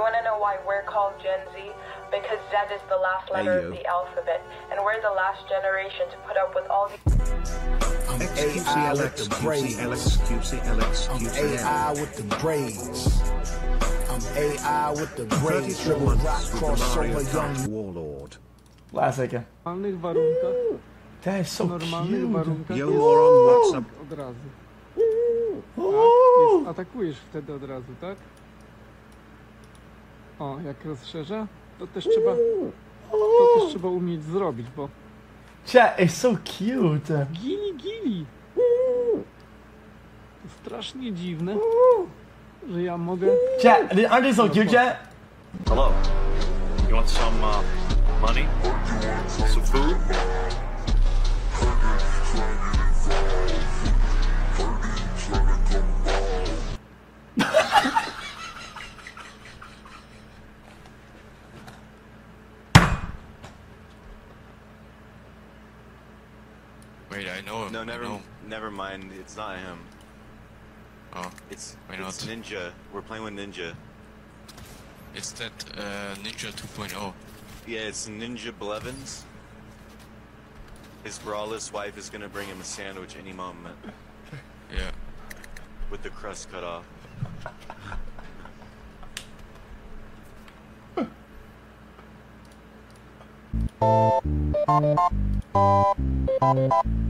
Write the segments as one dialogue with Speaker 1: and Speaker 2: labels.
Speaker 1: you want to know why we're called Gen Z? Because Z is the last letter of the alphabet, and we're the last generation to put up with all the.
Speaker 2: AI with the braids. I'm AI with the braids. I'm AI with the braids. Dribble rock, crossover, young
Speaker 3: Warlord.
Speaker 4: Klasyka.
Speaker 5: W normalnych warunkach,
Speaker 4: That is so cute.
Speaker 5: warunkach
Speaker 3: You're on WhatsApp.
Speaker 5: od razu. Tak, jest, atakujesz wtedy od razu, tak? O, jak rozszerza, to też trzeba, to też trzeba umieć zrobić, bo
Speaker 4: Chat, it's so cute.
Speaker 5: gili gili. To strasznie dziwne, że ja mogę...
Speaker 4: Chat, aren't they so cute, chat?
Speaker 6: Hello. You want some uh, money? Some food?
Speaker 7: No, never, never mind. It's not him.
Speaker 8: Oh,
Speaker 7: It's
Speaker 8: Why
Speaker 7: it's? Ninja. We're playing with Ninja.
Speaker 8: it's that uh, Ninja 2.0.
Speaker 7: Yeah, it's Ninja Blevins. His braless wife is gonna bring him a sandwich any moment
Speaker 8: Yeah.
Speaker 7: with the crust cut off.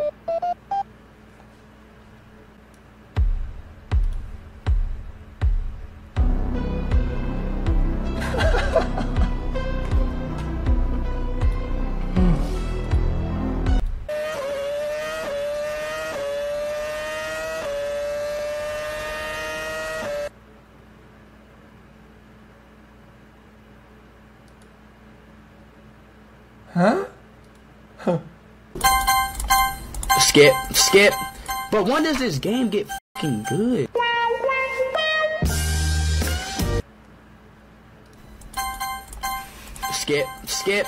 Speaker 4: Huh? Huh?
Speaker 9: Skip, skip. But when does this game get fucking good? Skip, skip.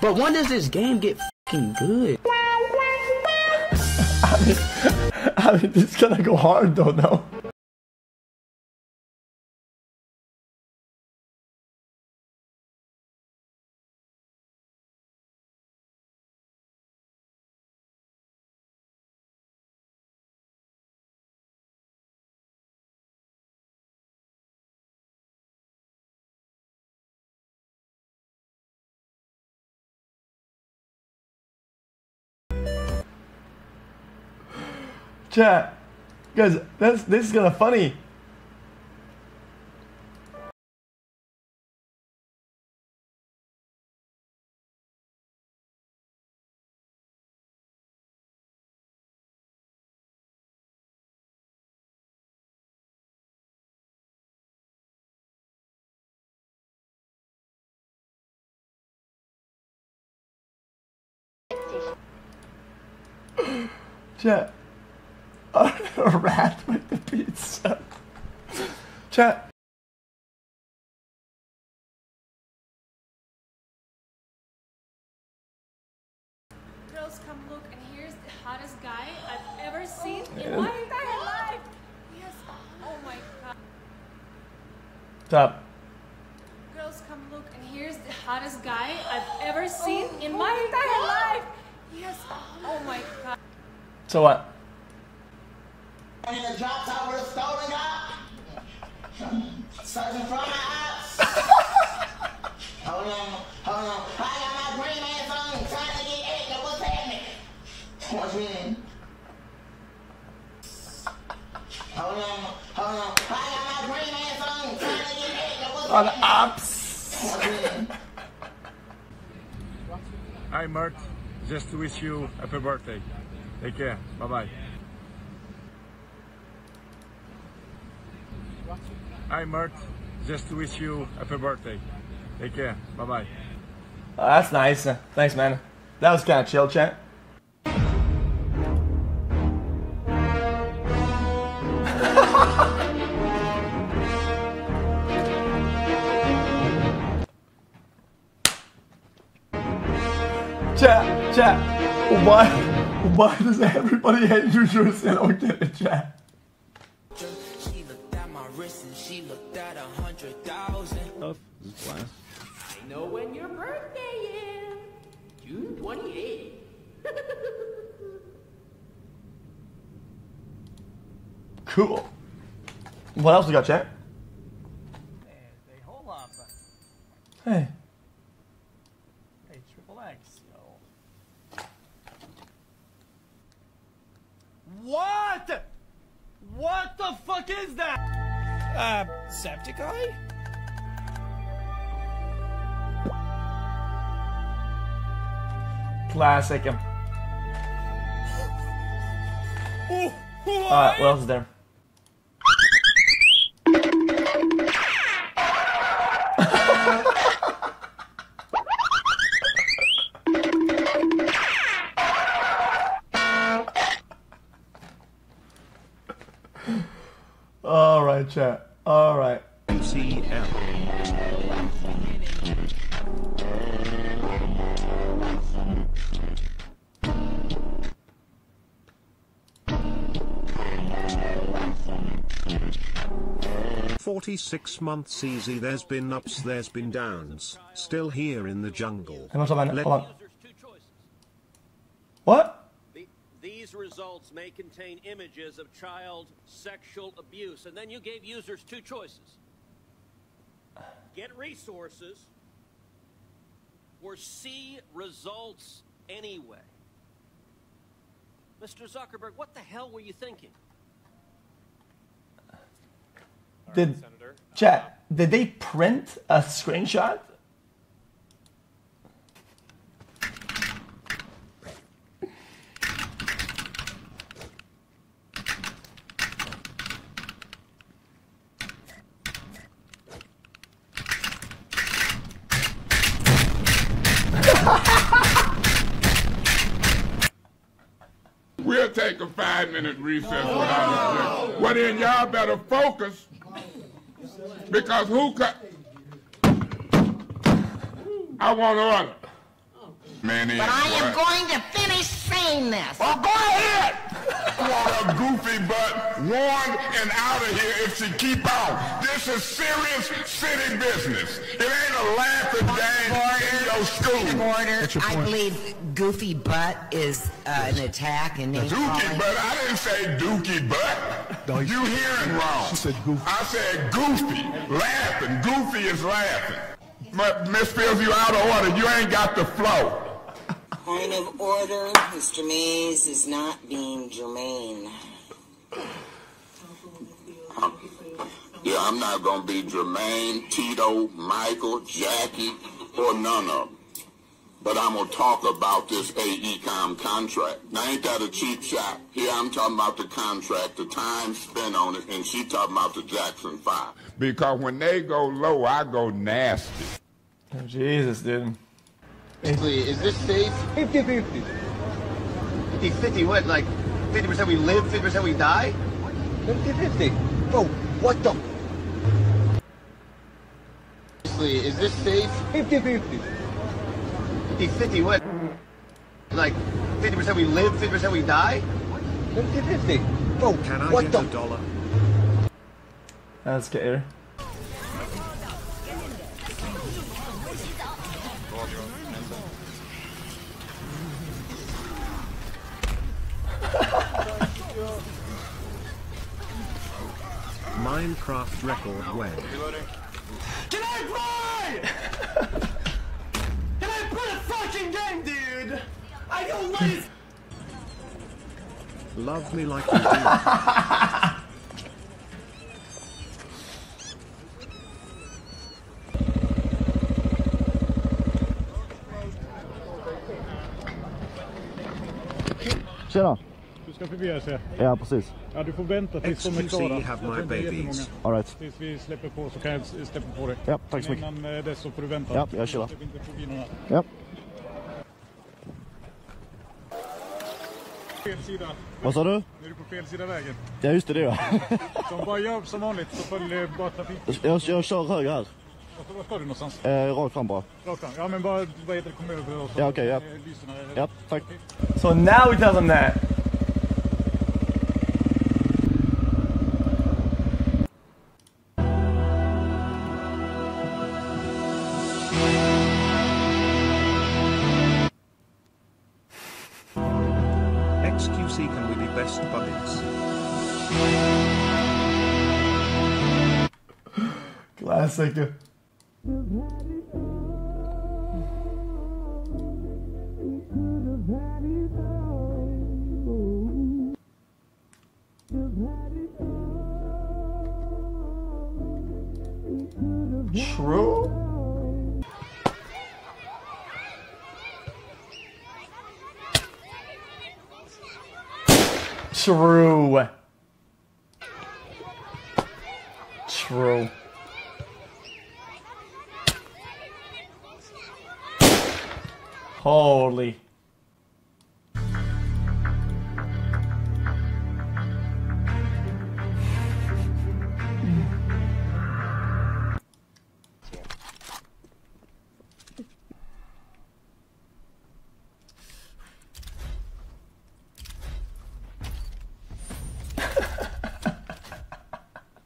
Speaker 9: But when does this game get fucking good?
Speaker 4: I mean, I mean, it's gonna go hard though, no? Chat, guys, that's this is gonna funny. Chat, a rat with the pizza. Chat.
Speaker 10: Girls, come look, and here's the hottest guy I've ever seen in my entire life. Yes. Oh my god.
Speaker 4: Stop.
Speaker 10: Girls, come look, and here's the hottest guy I've ever seen oh, in my oh entire life. Yes. Oh my god.
Speaker 4: So what?
Speaker 2: In the drop top with a stolen guy. Searching for my ops. hold on, hold on. I got my green ass on, trying to get eight. Now what's happening? What's mean? Hold on, hold on. I got my green ass on, trying to get eight. Now what's
Speaker 4: On
Speaker 2: happening?
Speaker 4: ups.
Speaker 2: What's mean?
Speaker 11: Hi, Mert. Just to wish you a happy birthday. Take care. Bye bye Hi, Mert. Just to wish you happy birthday. Take care. Bye bye.
Speaker 4: Oh, that's nice. Thanks, man. That was kind of chill, chat. chat, chat. What? Why does everybody hate New Jersey? I don't get it, chat.
Speaker 5: Class.
Speaker 12: I know when your birthday is. June 28th.
Speaker 4: Cool. What else we got, chat? Classic. Alright, what else is there? All right, chat. All
Speaker 13: right. MCL. 26 months easy there's been ups there's been downs, still here in the jungle.
Speaker 4: Hold on. Hold on. What?
Speaker 14: These results may contain images of child sexual abuse, and then you gave users two choices. Get resources, or see results anyway. Mr. Zuckerberg, what the hell were you thinking?
Speaker 4: Did chat? Did they print a screenshot?
Speaker 15: We'll take a five minute recess without objection. Well, then y'all better focus because who cut? I want order. Man,
Speaker 2: But I am going to finish saying this.
Speaker 15: Well, go ahead. I want a goofy butt warned and out of here if she keep on. This is serious city business. It ain't a laughing game in your school.
Speaker 16: Order. I believe Goofy Butt is uh, an attack and name
Speaker 15: Dookie
Speaker 16: calling.
Speaker 15: butt. I didn't say dookie butt. you hearing wrong. She said goofy. I said goofy. Laughing. Goofy is laughing. But Miss Fields, you out of order. You ain't got the flow.
Speaker 16: Point of order, Mr. Mays is not being germane.
Speaker 17: Yeah, I'm not gonna be Jermaine, Tito, Michael, Jackie, or none of them. But I'm gonna talk about this AECOM contract. Now, ain't that a cheap shot? Here, I'm talking about the contract, the time spent on it, and she talking about the Jackson 5.
Speaker 15: Because when they go low, I go nasty.
Speaker 4: Oh, Jesus, dude.
Speaker 18: Is this safe? 50 50. 50 50 what? Like 50% we live, 50% we die? 50 50. Bro, what the? Seriously, is this safe? 50 50. 50 50 what? Like 50% we live, 50% we die? 50 50. Bro,
Speaker 13: Can I
Speaker 18: what
Speaker 13: get
Speaker 18: the?
Speaker 13: a dollar?
Speaker 4: Let's get here.
Speaker 13: Minecraft record when?
Speaker 4: Can I play? Can I play a fucking game, dude? I don't like.
Speaker 13: Love me like you do.
Speaker 5: Tjena! Du ska förbi jag.
Speaker 11: Ja, precis.
Speaker 5: Ja, du får vänta tills de är klara.
Speaker 13: have my babies.
Speaker 11: All right.
Speaker 5: Tills vi släpper på så kan jag släppa på dig.
Speaker 11: Ja, tack så
Speaker 5: Men
Speaker 11: mycket.
Speaker 5: Innan eh, dess så får du vänta.
Speaker 11: Ja, jag chillar. Ja.
Speaker 5: Fel sida.
Speaker 11: Vad sa du?
Speaker 5: Nu är du på fel sida vägen.
Speaker 11: Ja, just det, det är jag.
Speaker 5: Så bara gör som vanligt så följ bara trafik.
Speaker 11: jag. Jag kör höger här.
Speaker 5: Var ska du någonstans?
Speaker 11: Eh, rakt fram bara.
Speaker 5: Rakt fram. Ja men bara, vad heter det, kom över och så.
Speaker 11: Ja, okej, ja.
Speaker 5: eh, Lyserna.
Speaker 11: Ja.
Speaker 5: Like,
Speaker 4: So now he tells him Classic. True. True. True. Holy.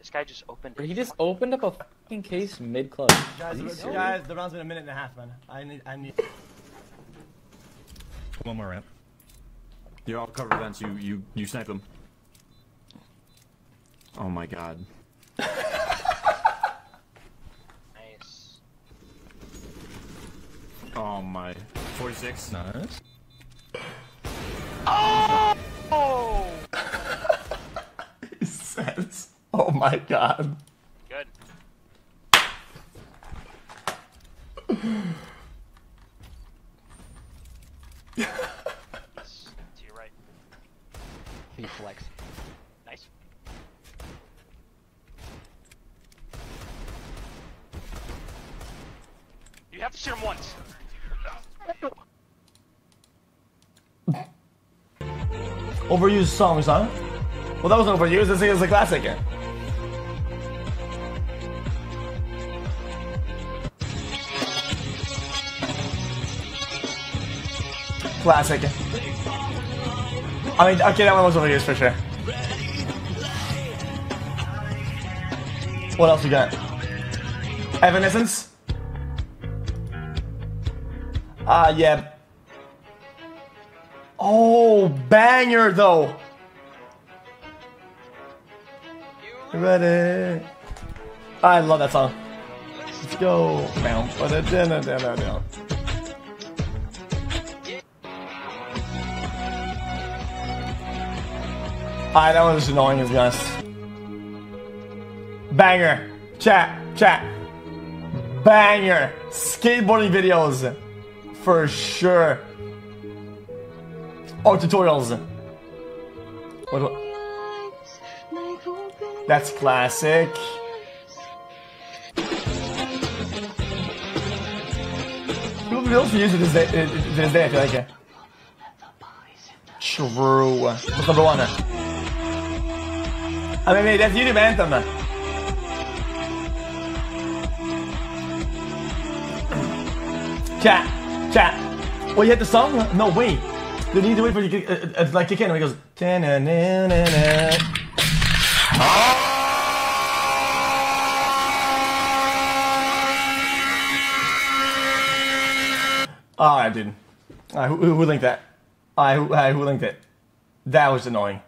Speaker 19: This guy just opened.
Speaker 20: He just opened up a fucking case mid club.
Speaker 4: Guys, the, guys, the round's been a minute and a half, man. I need, I need.
Speaker 6: One more ramp. You're all covered vents. You you you snipe them. Oh my god.
Speaker 19: Nice.
Speaker 6: Oh my. 46. Nice.
Speaker 19: Oh!
Speaker 4: He says, "Oh my god."
Speaker 19: Good. To your right.
Speaker 20: He flex.
Speaker 19: Nice. You have to shoot him once.
Speaker 4: Overused songs, huh? Well, that wasn't overused. This thing is a classic. Classic. I mean, okay, that one was overused for sure. What else we got? Evanescence? Ah, yeah. Oh, banger though. Ready? I love that song. Let's go. Alright, that was annoying to be honest. Banger. Chat, chat. Banger. Skateboarding videos. For sure. Or tutorials. What? That's classic. People also use it this day, to this day I feel like. True. What's number one? I mean, that's YouTube anthem. Chat, chat. Well, you hit the song? No, wait. You need to wait for you to uh, uh, like kick in. When he goes. "Ta-na-na-na-na." Alright, dude. Alright, who, who, who linked that? Alright, who, who linked it? That was annoying.